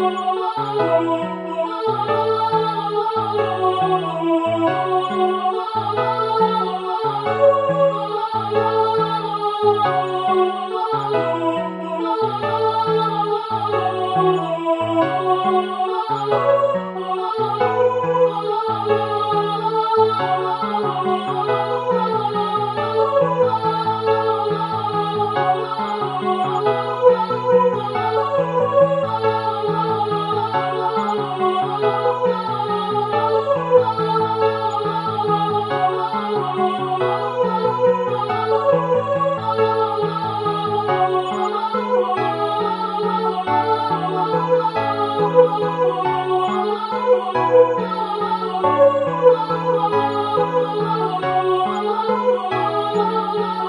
Oh,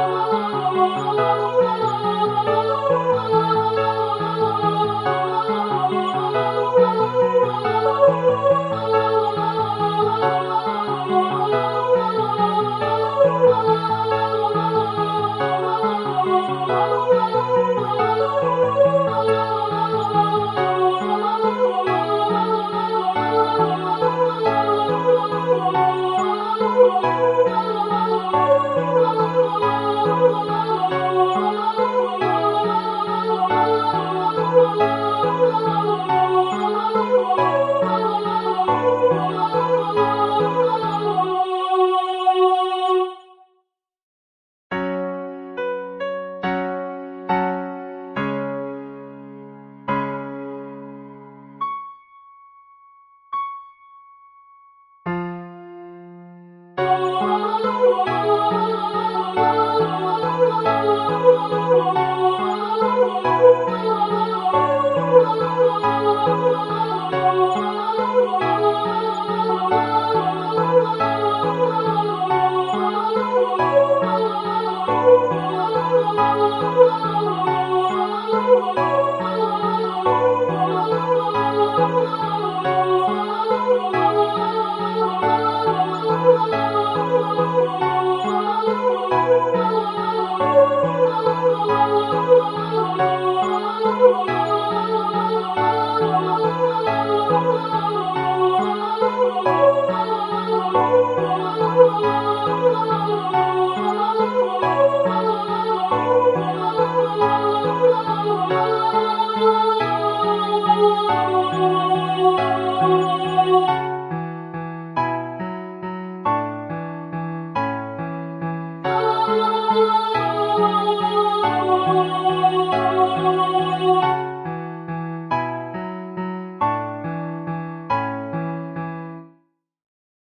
Oh. Música